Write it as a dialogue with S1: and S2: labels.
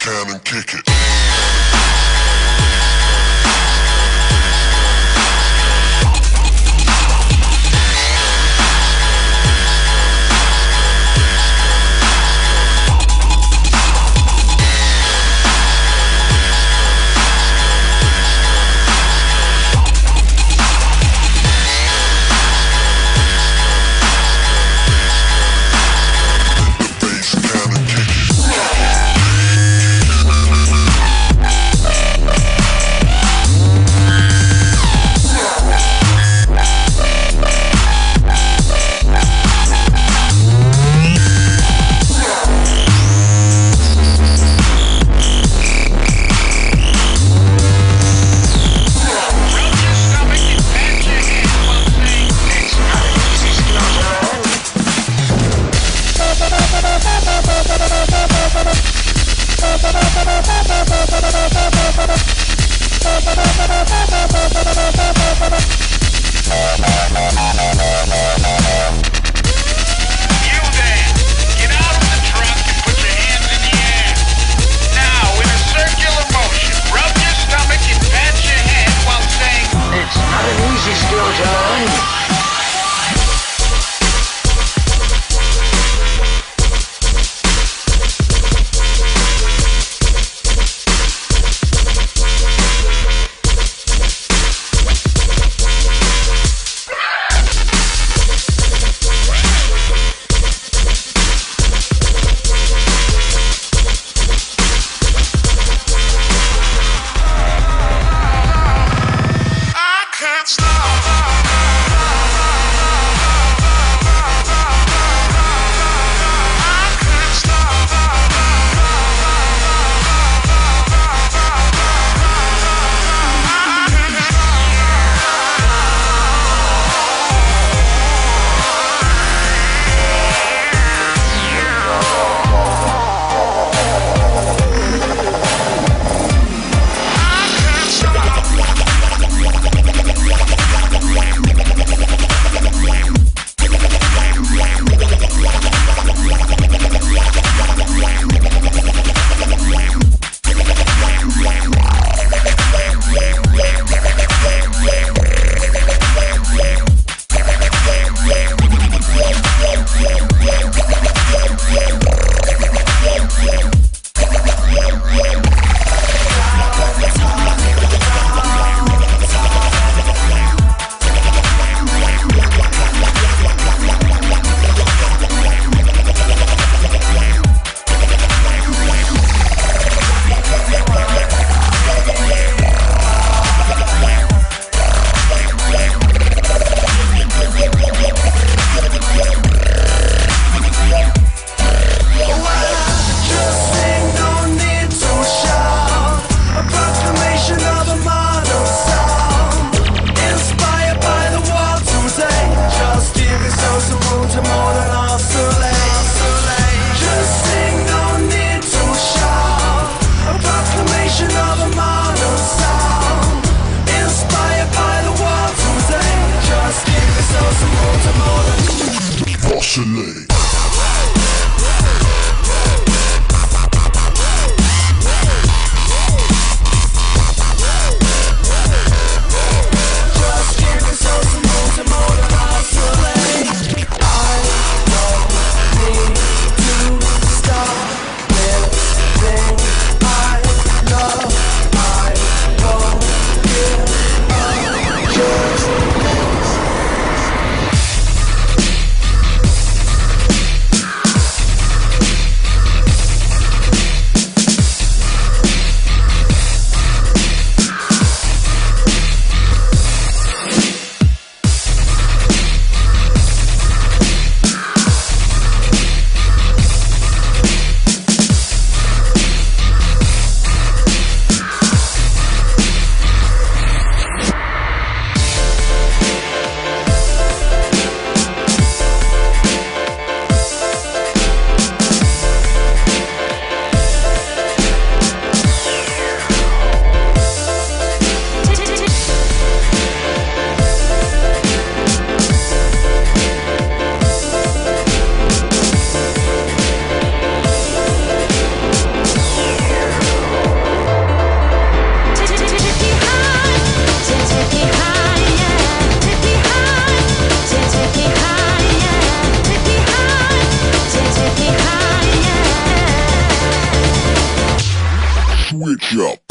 S1: can and kick it.
S2: You
S1: Chalet. Chop.